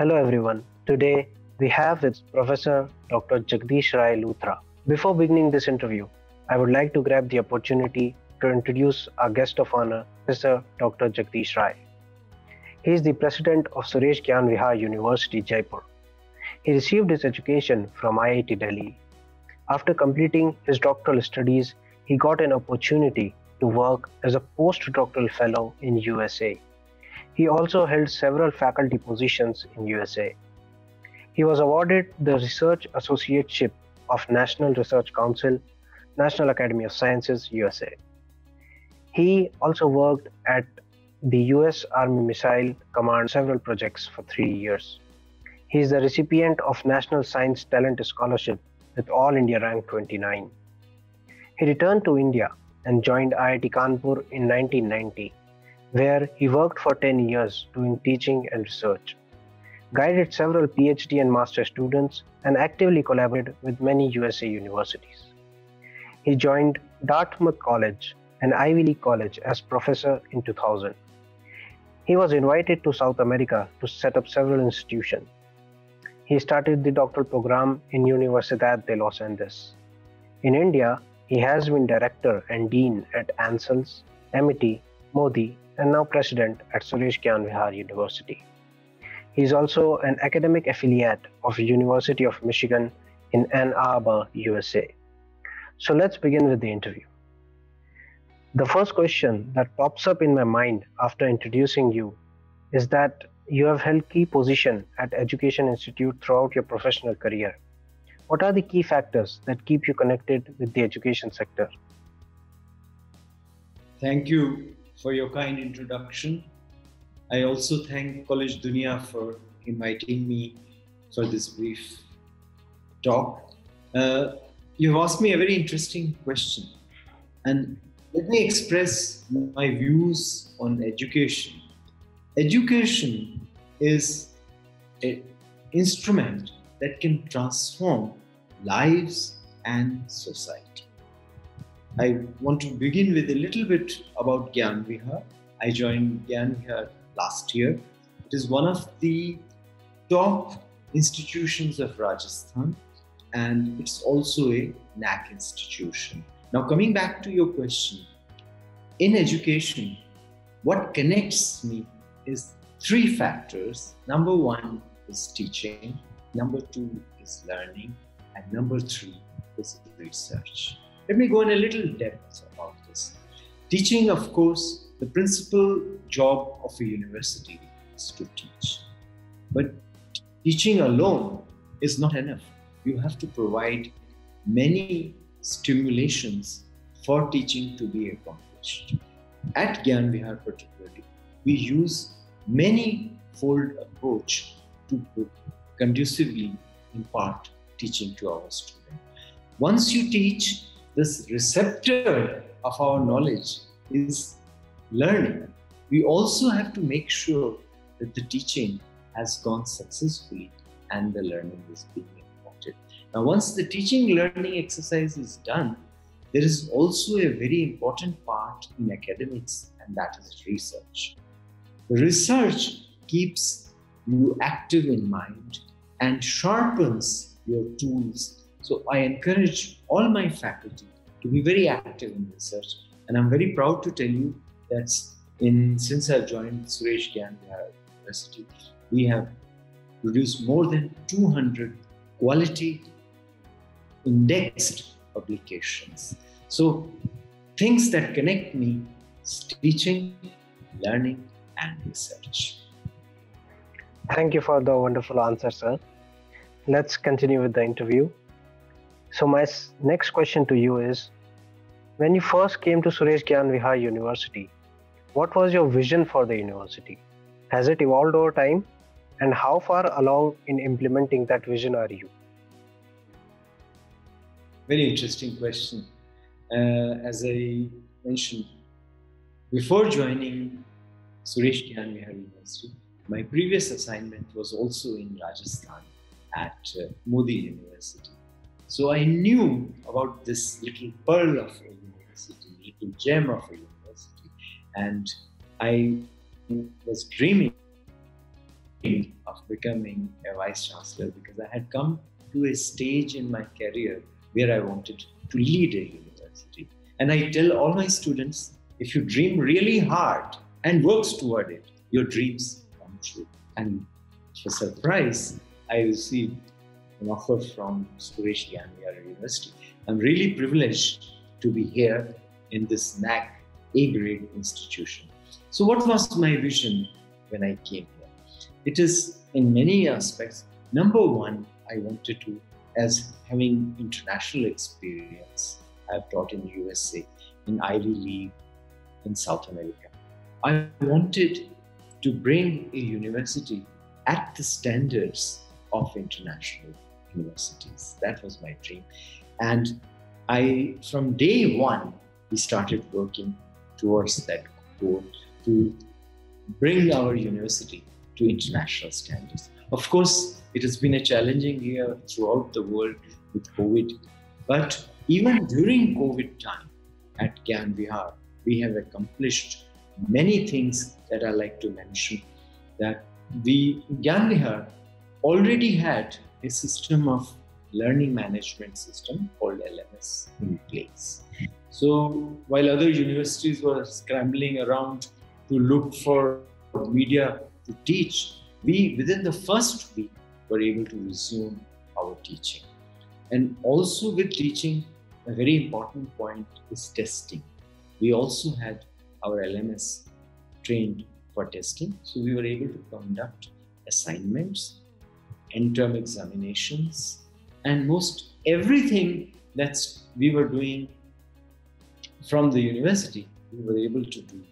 Hello everyone. Today we have with Professor Dr. Jagdish Rai Luthra. Before beginning this interview, I would like to grab the opportunity to introduce our guest of honor, Professor Dr. Jagdish Rai. He is the president of Suresh Gyan Vihar University, Jaipur. He received his education from IIT Delhi. After completing his doctoral studies, he got an opportunity to work as a postdoctoral fellow in USA. He also held several faculty positions in USA. He was awarded the Research Associateship of National Research Council, National Academy of Sciences, USA. He also worked at the US Army Missile Command several projects for three years. He is the recipient of National Science Talent Scholarship with All India Rank 29. He returned to India and joined IIT Kanpur in 1990, where he worked for 10 years doing teaching and research, guided several PhD and master students, and actively collaborated with many USA universities. He joined Dartmouth College and Ivy League College as professor in 2000. He was invited to South America to set up several institutions. He started the doctoral program in Universidad de Los Andes. In India, he has been director and dean at ANSELS, MIT, Modi, and now president at Suresh Gyan Vihar University. He is also an academic affiliate of University of Michigan in Ann Arbor, USA. So let's begin with the interview. The first question that pops up in my mind after introducing you is that you have held key position at Education Institute throughout your professional career. What are the key factors that keep you connected with the education sector? Thank you for your kind introduction. I also thank Collegedunia for inviting me for this brief talk. Uh, you have asked me a very interesting question, and let me express my views on education. Education is an instrument that can transform lives and society. I want to begin with a little bit about Gyan Vihar. I joined Gyan Vihar last year. It is one of the top institutions of Rajasthan and it's also a NAAC institution. Now, coming back to your question, in education, what connects me is three factors. Number one is teaching, number two is learning, and number three is research. Let me go in a little depth about this. Teaching, of course, the principal job of a university is to teach. But teaching alone is not enough. You have to provide many stimulations for teaching to be accomplished. At Gyan Vihar particularly, we use many fold approach to conducively impart teaching to our students. Once you teach, this receptor of our knowledge is learning. We also have to make sure that the teaching has gone successfully and the learning is being imparted. Now, once the teaching learning exercise is done, there is also a very important part in academics, and that is research. Research keeps you active in mind and sharpens your tools. So I encourage all my faculty to be very active in research. And I'm very proud to tell you that in since I've joined Suresh Gyan University, we have produced more than 200 quality indexed publications. So things that connect me teaching, learning, and research. Thank you for the wonderful answer, sir. Let's continue with the interview. So, my next question to you is When you first came to Suresh Gyan Vihar University, what was your vision for the university? Has it evolved over time? And how far along in implementing that vision are you? Very interesting question. Uh, as I mentioned, before joining Suresh Gyan Vihar University, my previous assignment was also in Rajasthan at uh, Modi University. So I knew about this little pearl of a university, little gem of a university, and I was dreaming of becoming a vice chancellor because I had come to a stage in my career where I wanted to lead a university. And I tell all my students if you dream really hard and works toward it, your dreams come true. And for surprise, I received an offer from Suresh Gyan Vihar University. I'm really privileged to be here in this NAAC A grade institution. So, what was my vision when I came here? It is in many aspects. Number one, I wanted to, as having international experience, I've taught in the USA, in Ivy League, in South America. I wanted to bring a university at the standards of international universities. That was my dream. And I, from day one, we started working towards that goal to bring our university to international standards. Of course, it has been a challenging year throughout the world with COVID, but even during COVID time at Gyan Vihar, we have accomplished many things that I like to mention. That the Gyan Vihar already had a system of learning management system called LMS in hmm. place. So while other universities were scrambling around to look for media to teach, we within the first week were able to resume our teaching. And also with teaching, a very important point is testing. We also had our LMS trained for testing, so we were able to conduct assignments, end term examinations, and most everything that we were doing from the university, we were able to do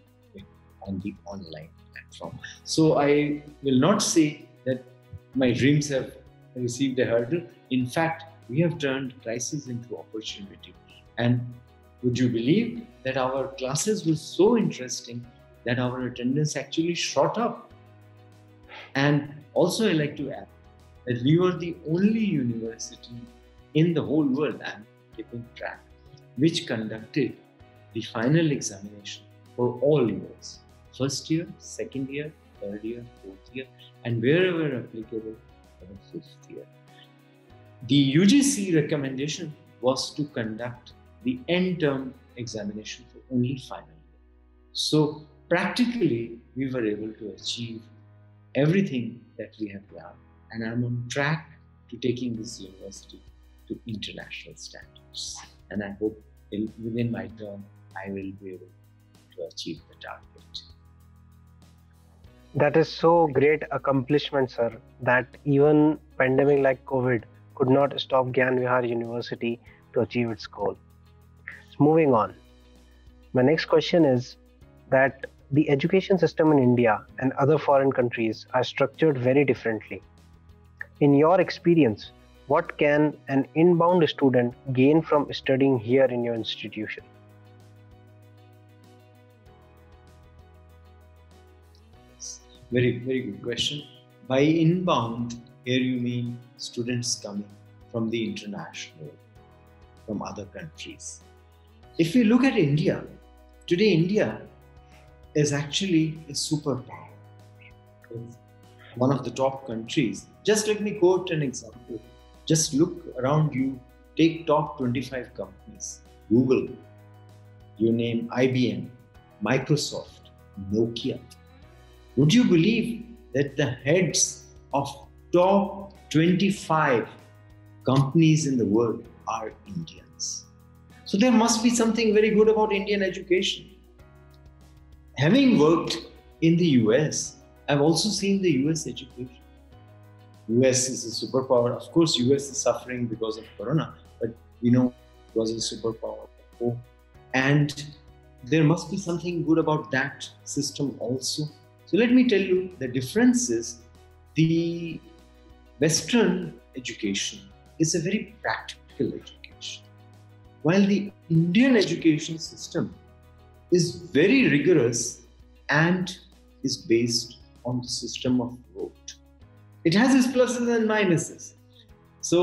on the online platform. So I will not say that my dreams have received a hurdle. In fact, we have turned crisis into opportunity. And would you believe that our classes were so interesting that our attendance actually shot up? And also, I like to add that we were the only university in the whole world, I'm keeping track, which conducted the final examination for all years first year, second year, third year, fourth year, and wherever applicable, for the fifth year. The UGC recommendation was to conduct the end term examination for only final year. So, practically, we were able to achieve everything that we have done and I'm on track to taking this university to international standards. And I hope within my term, I will be able to achieve the target. That is so great accomplishment, sir, that even pandemic like COVID could not stop Gyan Vihar University to achieve its goal. Moving on. My next question is that the education system in India and other foreign countries are structured very differently. In your experience, what can an inbound student gain from studying here in your institution? Very, very good question. By inbound, here you mean students coming from the international, from other countries. If we look at India, today India is actually a superpower one of the top countries. Just let me quote an example. Just look around you, take top 25 companies, Google, you name IBM, Microsoft, Nokia. Would you believe that the heads of top 25 companies in the world are Indians? So there must be something very good about Indian education. Having worked in the US, I've also seen the US education. US is a superpower. Of course, US is suffering because of Corona, but you know, it was a superpower before. And there must be something good about that system also. So let me tell you the difference is the Western education is a very practical education, while the Indian education system is very rigorous and is based on the system of vote. It has its pluses and minuses. So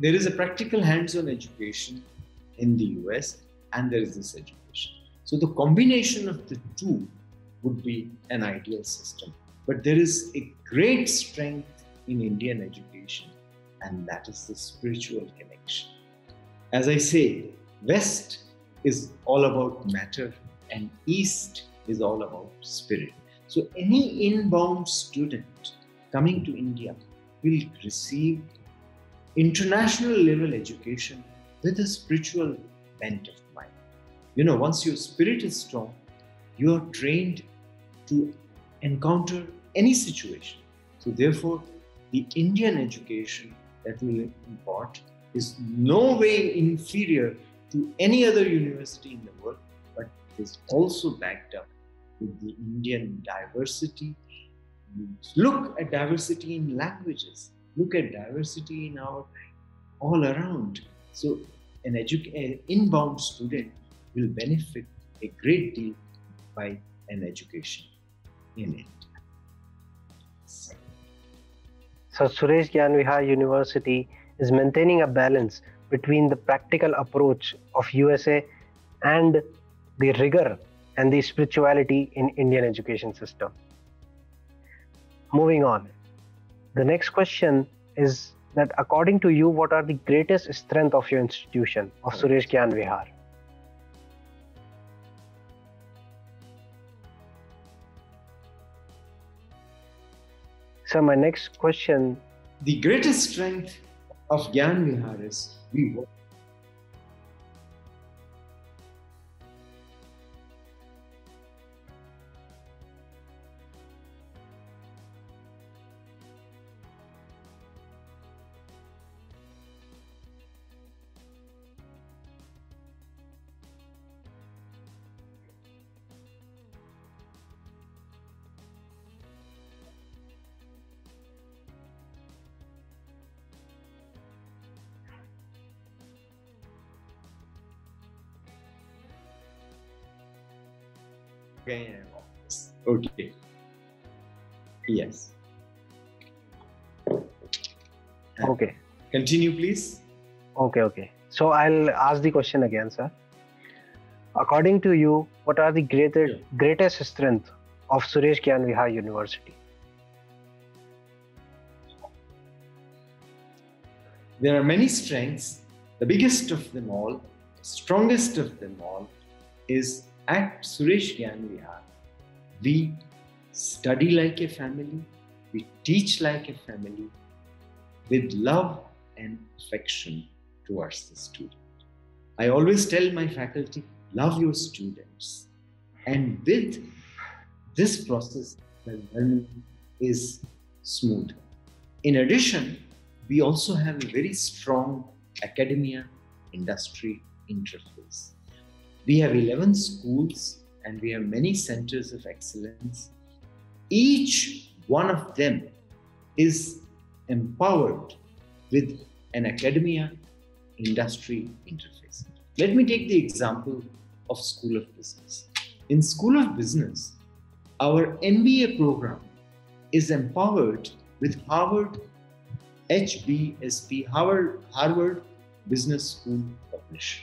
there is a practical hands-on education in the US and there is this education. So the combination of the two would be an ideal system But there is a great strength in Indian education, and that is the spiritual connection. As I say, West is all about matter, and East is all about spirit. So, any inbound student coming to India will receive international level education with a spiritual bent of mind. You know, once your spirit is strong, you are trained to encounter any situation. So, therefore, the Indian education that we impart is no way inferior to any other university in the world, but is also backed up with the Indian diversity. Look at diversity in languages, look at diversity in our all around. So, an, edu- an inbound student will benefit a great deal by an education in it. So, Suresh Gyan Vihar University is maintaining a balance between the practical approach of USA and the rigor and the spirituality in Indian education system. Moving on. The next question is that according to you, what are the greatest strength of your institution of hmm. Suresh Gyan Vihar? So my next question. The greatest strength of Gyan Vihar is we work Okay. Yes. Uh, okay. Continue, please. Okay, okay. So I'll ask the question again, sir. According to you, what are the greatest Yeah. greatest strength of Suresh Gyan Vihar University? There are many strengths. The biggest of them all, strongest of them all, is at Suresh Gyan Vihar. We study like a family, we teach like a family, with love and affection towards the student. I always tell my faculty, love your students. And with this process, the learning is smooth. In addition, we also have a very strong academia industry interface. We have 11 schools and we have many centers of excellence. Each one of them is empowered with an academia industry interface. Let me take the example of School of Business. In School of Business, our MBA program is empowered with Harvard HBSP, Harvard, Harvard Business School published.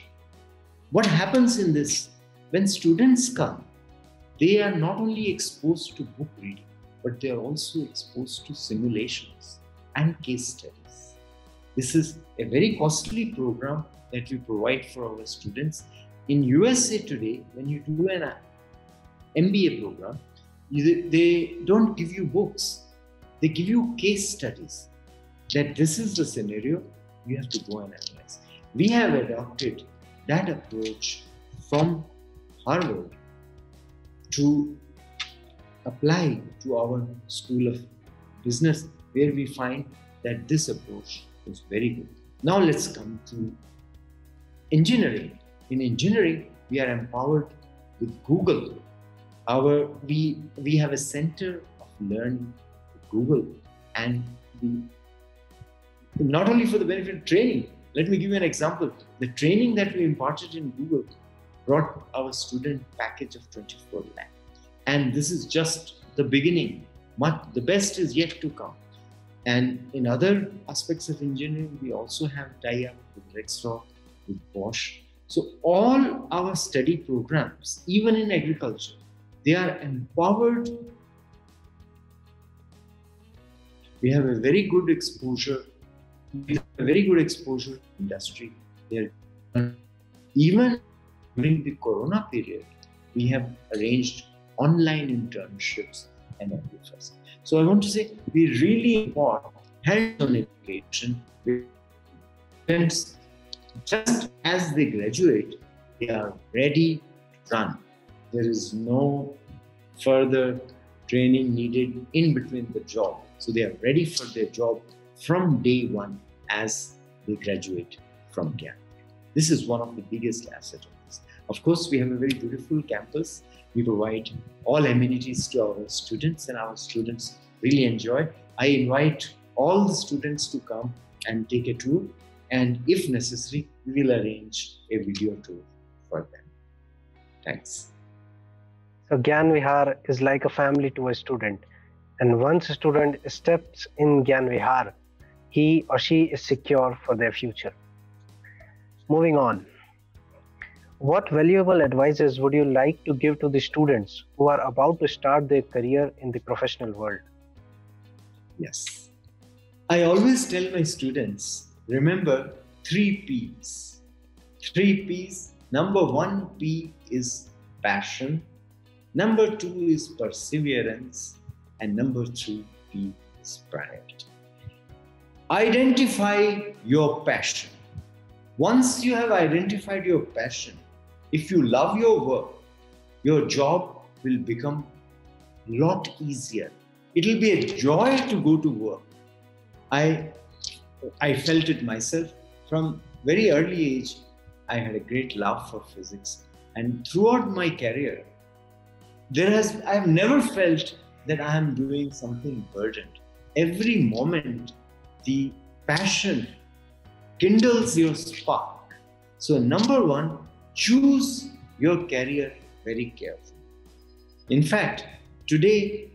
What happens in this? When students come, they are not only exposed to book reading, but they are also exposed to simulations and case studies. This is a very costly program that we provide for our students. In USA today, when you do an MBA program, they don't give you books. They give you case studies that this is the scenario you have to go and analyze. We have adopted that approach from Harvard to apply to our School of Business, where we find that this approach is very good. Now let's come to engineering. In engineering, we are empowered with Google. Our we we have a center of learning Google, and we not only for the benefit of training. Let me give you an example. The training that we imparted in Google brought our student package of 24 lakh. And this is just the beginning. Much, the best is yet to come. And in other aspects of engineering, we also have tie-up with Rexroth, with Bosch. So all our study programs, even in agriculture, they are empowered We have a very good exposure, very good exposure industry. There, even during the Corona period, we have arranged online internships and MFS. So I want to say we really want hands-on education. Just as they graduate, they are ready to run. There is no further training needed in between the job. So they are ready for their job from day one as they graduate from camp. This is one of the biggest assets of this. Of course, we have a very beautiful campus. We provide all amenities to our students, and our students really enjoy. I invite all the students to come and take a tour, and if necessary, we will arrange a video tour for them. Thanks. So Gyan Vihar is like a family to a student. And once a student steps in Gyan Vihar, he or she is secure for their future. Moving on. What valuable advices would you like to give to the students who are about to start their career in the professional world? Yes. I always tell my students remember three P's. Three P's. Number one P is passion, Number two is perseverance. And number three P is priority. Identify your passion. Once you have identified your passion, if you love your work, your job will become a lot easier. It will be a joy to go to work. I, I felt it myself from very early age. I had a great love for physics, and throughout my career, there has I've never felt that I am doing something burdened. Every moment, the passion kindles your spark. So, number one, choose your career very carefully. In fact, today,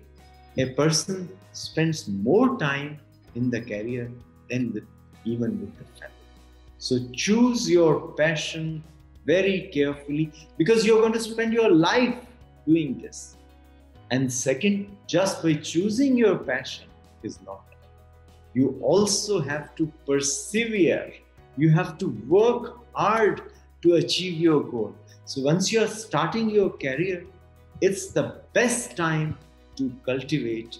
a person spends more time in the career than with, even with the family. So, choose your passion very carefully because you're going to spend your life doing this. And second, just by choosing your passion is not. You also have to persevere. You have to work hard to achieve your goal. So once you are starting your career, it's the best time to cultivate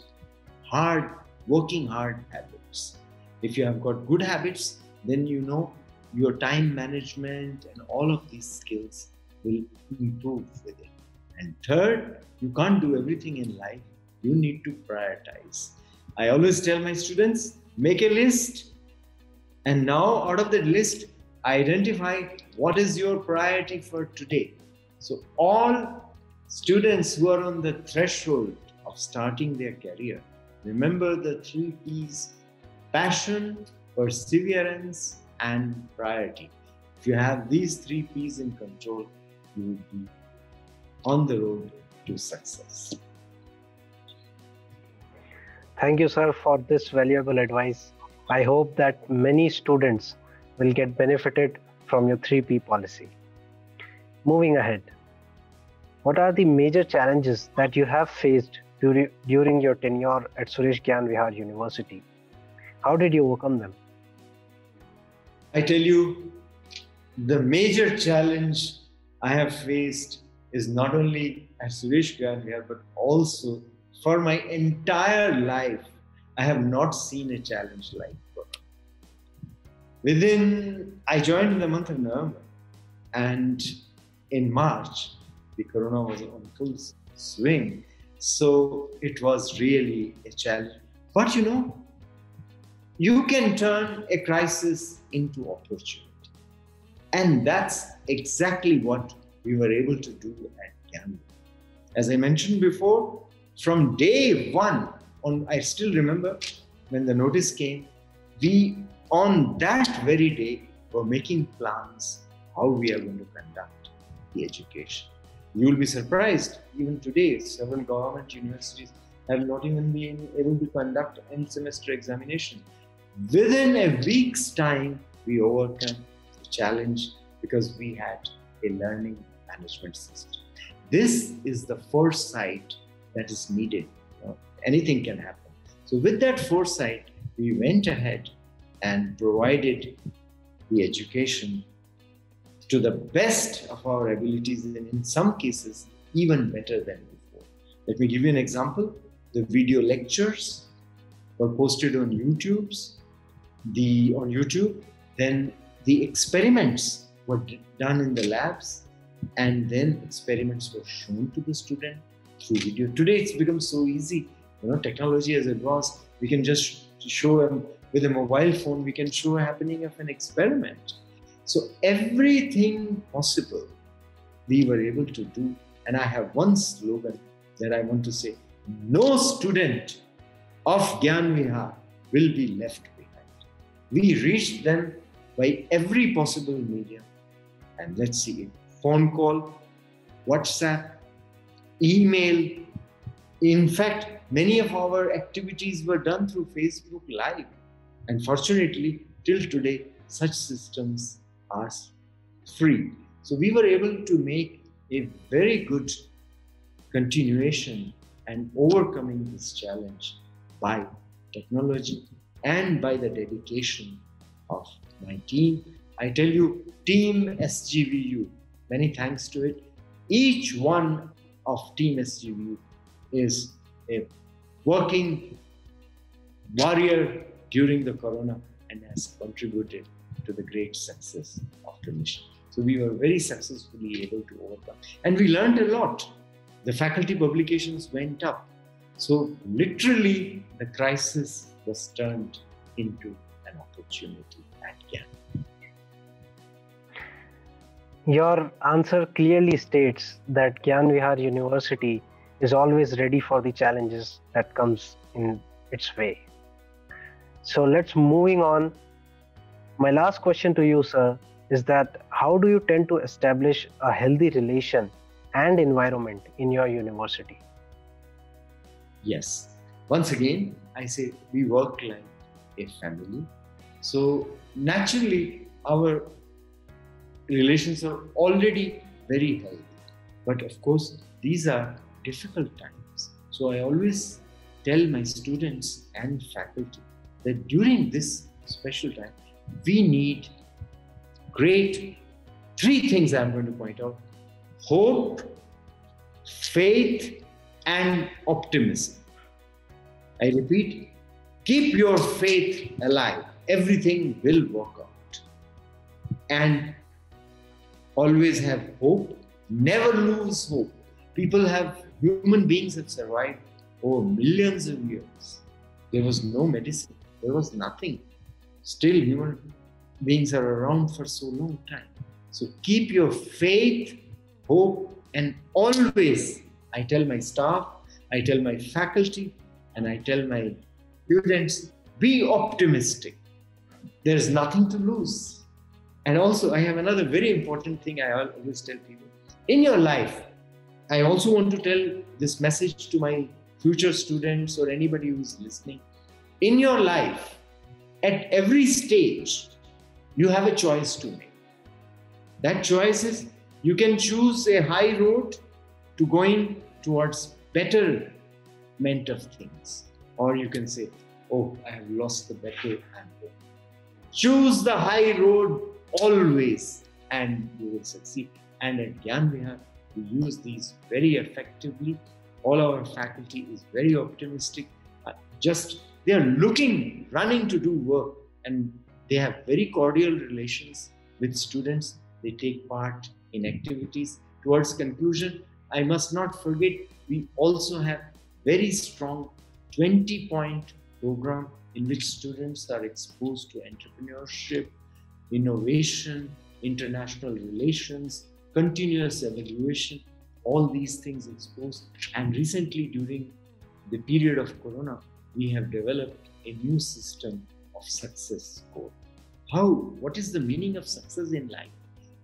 hard, working hard habits. If you have got good habits, then you know your time management and all of these skills will improve with it. And third, you can't do everything in life. You need to prioritize. I always tell my students make a list, and now out of that list, identify what is your priority for today. So, all students who are on the threshold of starting their career, remember the three P's passion, perseverance, and priority. If you have these three P's in control, you will be on the road to success. Thank you, sir, for this valuable advice. I hope that many students will get benefited from your 3P policy. Moving ahead, what are the major challenges that you have faced during, your tenure at Suresh Gyan Vihar University? How did you overcome them? I tell you, the major challenge I have faced is not only at Suresh here, but also for my entire life, I have not seen a challenge like Corona. Within, I joined in the month of November, and in March, the Corona was on full swing. So it was really a challenge. But you know, you can turn a crisis into opportunity. And that's exactly what we were able to do at Gyan. As I mentioned before, from day one, on I still remember when the notice came, we on that very day were making plans how we are going to conduct the education. You will be surprised, even today, several government universities have not even been able to conduct end semester examination. Within a week's time, we overcome the challenge because we had a learning management system. This is the foresight that is needed. You know, anything can happen. So, with that foresight, we went ahead and provided the education to the best of our abilities, and in some cases, even better than before. Let me give you an example. The video lectures were posted on YouTube's, the on YouTube. Then the experiments were done in the labs, and then experiments were shown to the student through video. Today it's become so easy. You know, technology has advanced. We can just show them with a mobile phone. We can show a happening of an experiment. So everything possible we were able to do. And I have one slogan that I want to say: No student of Gyan Vihar will be left behind. We reached them by every possible medium. And let's see phone call, WhatsApp, email. In fact, many of our activities were done through Facebook Live. And fortunately, till today, such systems are free. So we were able to make a very good continuation and overcoming this challenge by technology and by the dedication of my team. I tell you, Team SGVU, many thanks to it. Each one of Team SGVU is a working warrior during the corona and has contributed to the great success of the mission. So we were very successfully able to overcome. And we learned a lot. The faculty publications went up. So literally, the crisis was turned into an opportunity at Gyan. Your answer clearly states that Gyan Vihar University is always ready for the challenges that comes in its way. So let's moving on. My last question to you, sir, is that how do you tend to establish a healthy relation and environment in your university? Yes. Once again, I say we work like a family. So naturally, our relations are already very healthy. But of course, these are difficult times. So I always tell my students and faculty that during this special time, we need great three things I'm going to point out hope, faith, and optimism. I repeat, keep your faith alive. Everything will work out. And always have hope. Never lose hope. People have, human beings have survived over millions of years. There was no medicine, there was nothing. Still, human beings are around for so long time. So keep your faith, hope, and always, I tell my staff, I tell my faculty, and I tell my students, be optimistic. There is nothing to lose. And also, I have another very important thing I always tell people. In your life, I also want to tell this message to my future students or anybody who's listening. In your life, at every stage, you have a choice to make. That choice is you can choose a high road to going towards betterment of things. Or you can say, Oh, I have lost the battle. Choose the high road always, and you will succeed. And at Gyan Vihar, we use these very effectively. All our faculty is very optimistic. Uh, just they are looking, running to do work, and they have very cordial relations with students. They take part in activities. Towards conclusion, I must not forget we also have very strong 20 point program in which students are exposed to entrepreneurship, innovation, international relations, continuous evaluation, all these things exposed. And recently, during the period of Corona, we have developed a new system of success score. How? What is the meaning of success in life?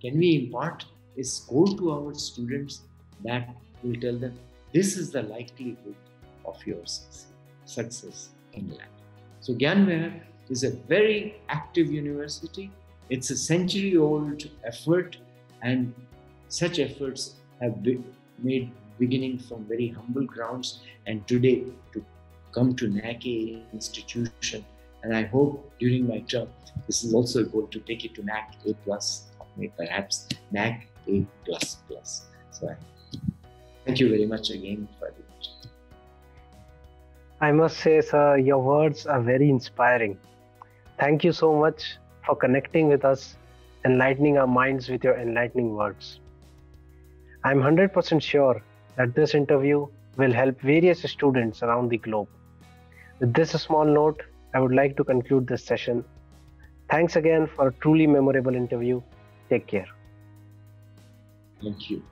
Can we impart a score to our students that will tell them this is the likelihood of your success, success in life? So, Gyan is a very active university. It's a century old effort, and such efforts have been made beginning from very humble grounds and today to come to NAAC institution. And I hope during my term, this is also a goal to take it to NAAC A plus, perhaps NAAC A plus plus. So I thank you very much again for it. I must say, sir, your words are very inspiring. Thank you so much for connecting with us, enlightening our minds with your enlightening words. I'm 100% sure that this interview will help various students around the globe. With this small note, I would like to conclude this session. Thanks again for a truly memorable interview. Take care. Thank you.